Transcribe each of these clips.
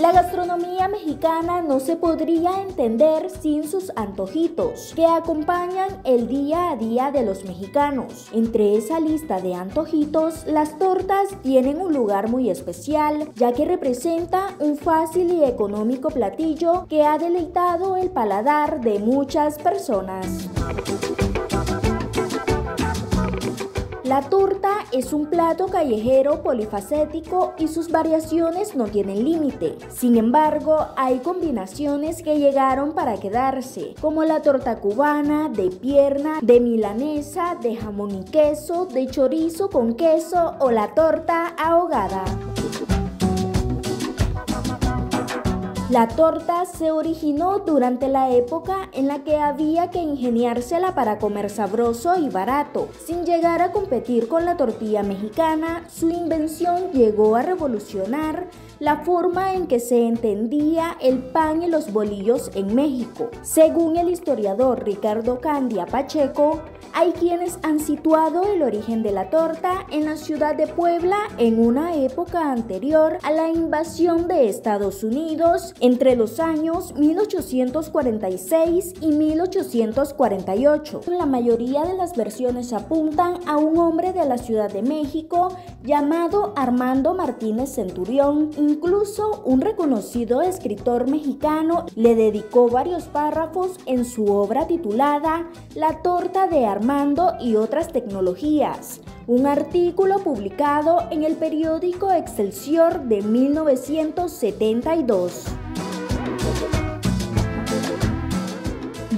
La gastronomía mexicana no se podría entender sin sus antojitos, que acompañan el día a día de los mexicanos. Entre esa lista de antojitos, las tortas tienen un lugar muy especial, ya que representa un fácil y económico platillo que ha deleitado el paladar de muchas personas. La torta es un plato callejero polifacético y sus variaciones no tienen límite. Sin embargo, hay combinaciones que llegaron para quedarse, como la torta cubana, de pierna, de milanesa, de jamón y queso, de chorizo con queso o la torta ahogada. La torta se originó durante la época en la que había que ingeniársela para comer sabroso y barato. Sin llegar a competir con la tortilla mexicana, su invención llegó a revolucionar la forma en que se entendía el pan y los bolillos en México. Según el historiador Ricardo Candia Pacheco, hay quienes han situado el origen de la torta en la ciudad de Puebla en una época anterior a la invasión de Estados Unidos entre los años 1846 y 1848. La mayoría de las versiones apuntan a un hombre de la Ciudad de México llamado Armando Martínez Centurión. Incluso un reconocido escritor mexicano le dedicó varios párrafos en su obra titulada La torta de Armando Y otras tecnologías, un artículo publicado en el periódico Excelsior de 1972.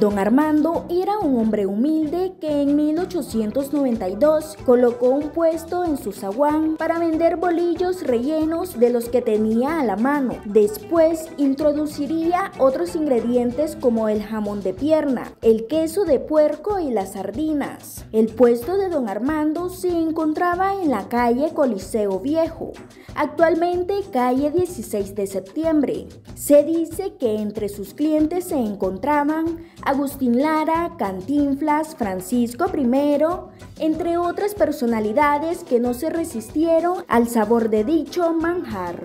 Don Armando era un hombre humilde que en 1892 colocó un puesto en su zaguán para vender bolillos rellenos de los que tenía a la mano. Después introduciría otros ingredientes como el jamón de pierna, el queso de puerco y las sardinas. El puesto de Don Armando se encontraba en la calle Coliseo Viejo, actualmente calle 16 de septiembre. Se dice que entre sus clientes se encontraban Agustín Lara, Cantinflas, Francisco I, entre otras personalidades que no se resistieron al sabor de dicho manjar.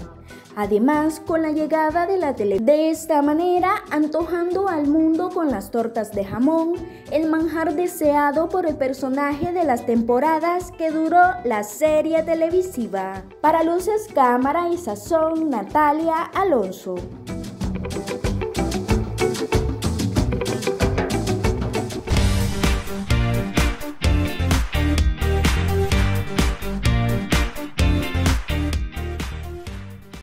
Además, con la llegada de la tele, de esta manera, antojando al mundo con las tortas de jamón, el manjar deseado por el personaje de las temporadas que duró la serie televisiva. Para luces, cámara y sazón, Natalia Alonso.